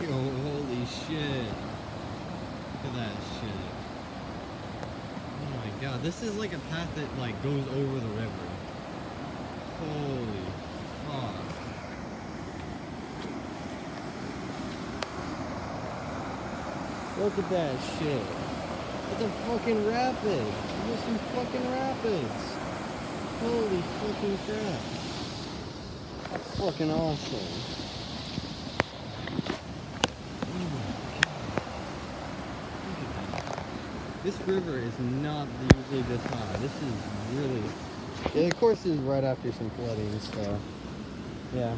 Yo, holy shit. Look at that shit. Oh my god, this is like a path that like goes over the river. Holy fuck. Look at that shit. It's a fucking rapid. There's some fucking rapids. Holy fucking crap. That's fucking awesome. Oh my god. Look at that. This river is not usually this high. This is really. Yeah, of course, is right after some flooding, so yeah.